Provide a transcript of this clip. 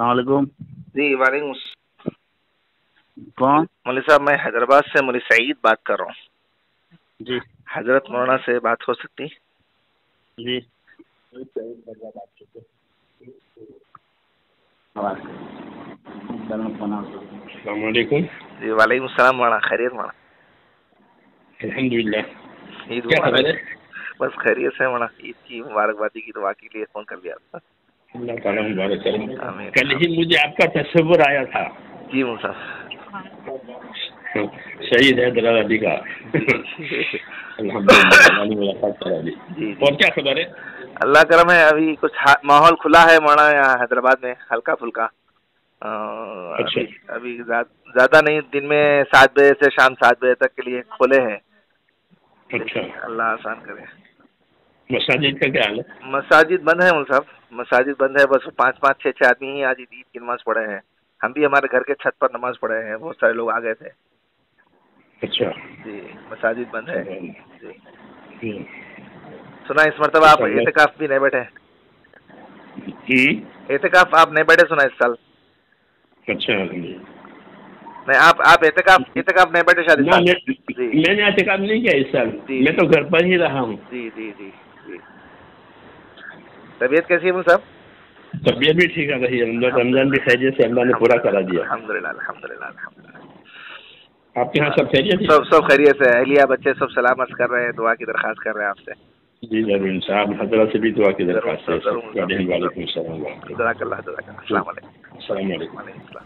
सलामकुम जी वालेकुम कौन? मौली साहब मैं हैदराबाद से मौली सईद बात कर रहा हूँ। जी। हज़रत मौलाना से बात हो सकती? जी। अलैक्म जी वालेकुम सलाम मौलाना खैरियत मौलाना। अल्हम्दुलिल्लाह ईद है? बस खैरियत से मौलाना ईद की मुबारकबादी की दुआ के लिए फ़ोन कर लिया था अल्लाह ताला मुबारक करे। कल ही मुझे आपका तस्वुर आया था। जी साहब शहीद है दलाल अली का। जी और क्या खबर है? अल्लाह करम है अभी कुछ माहौल खुला है मौलाना यहाँ हैदराबाद में हल्का फुल्का अच्छा। अभी अभी ज्या- ज़्यादा नहीं दिन में सात बजे से शाम सात बजे तक के लिए खोले हैं। अच्छा। अल्लाह आसान करे। मसाजिद का क्या हाल है? मसाजिद बंद है साहब मसाजिद बंद है बस पाँच पाँच छः छः आदमी ही आज ईद की नमाज़ पढ़े हैं। हम भी हमारे घर के छत पर नमाज़ पढ़े हैं बहुत सारे लोग आ गए थे। अच्छा। जी मसाजिद बंद है। जी। हम्म। सुना इस मरतबा आप एहतिकाफ भी नहीं बैठे? एहतिकाफ आप नहीं बैठे सुना इस साल। अच्छा। नहीं आप आप एहतिकाफ एहतिकाफ नहीं बैठे शादी जी। मैंने एहतिकाम नहीं किया इस साल। मैं तो घर पर ही रहा हूँ। जी जी जी जी। तबीयत कैसी है मुल साहब तबीयत भी ठीक है रही है रमजान भी खैरियत से अल्लाह ने पूरा करा दिया अल्हम्दुलिल्लाह अल्हम्दुलिल्लाह अल्हम्दुलिल्लाह आपके यहाँ सब खैरियत है सब सब खैरियत से अहलिया बच्चे सब सलामत कर रहे हैं दुआ की दरखास्त कर रहे हैं आपसे जी जरूर साहब हजरत से भी दुआ की जरूर, दरख्वास्त है जरूर, जरूर। वालेकुम सलाम जजाकल्लाह जजाकल्लाह अस्सलाम वालेकुम अस्सलाम वालेकुम वालेकुम अस्सलाम